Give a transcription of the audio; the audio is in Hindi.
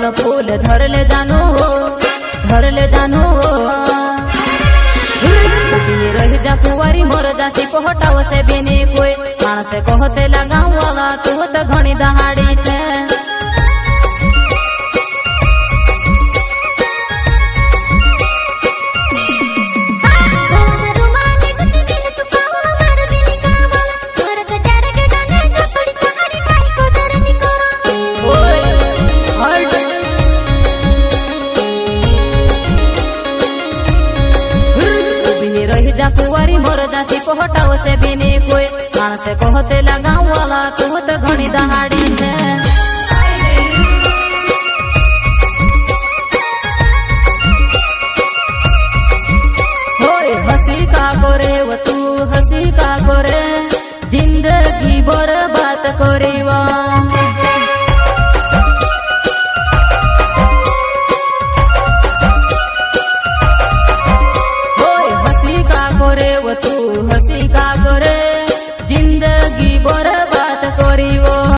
गुलाब न फूल धर ले जानू हो धर ले जानू हो रही जा कुवारी मोर जासी पहटाव से बिनी कोई मानसे कहते लगाऊ वाला तू तो घणी दहाड़ी। जा कुवारी, मोर जासी पहटाव से बिनी कोई। से कहते लगाऊ वाला तू तो घणी दहाड़ी।